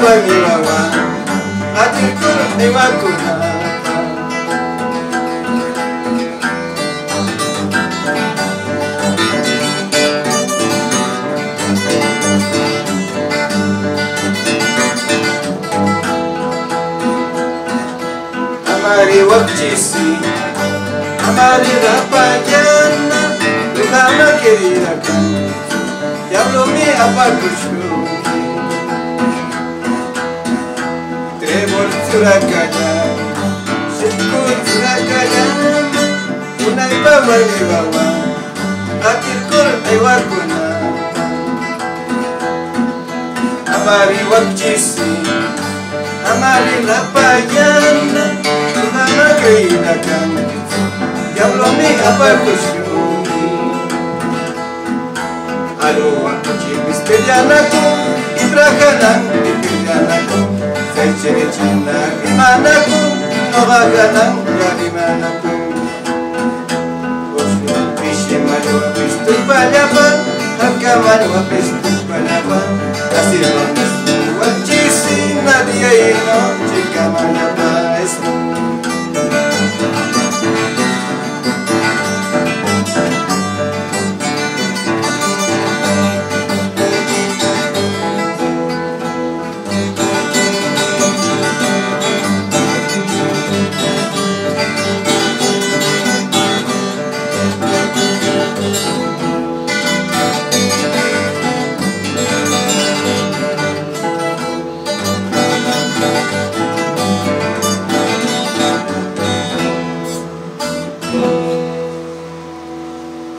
pangirawa Atingku imanku हमारी वक्ची सी हमारी रपाजन दुकान के लिए रखा जब लोग अपा कुछ surakaya Shikul surakaya Unai baba nibawa Atirkul aiwakuna Amari wakchisi Amari rapajana Lukama keriraka Yablomi apakushu Alo James Pedianaku Ibrakanan Hai cewek Cina gimana ku Noha ganang dari mana ku. Usul pisi madu apis tu panyapan Haka madu apis tu panyapan Kasih manis Wajisi nadia ino Jika manyapan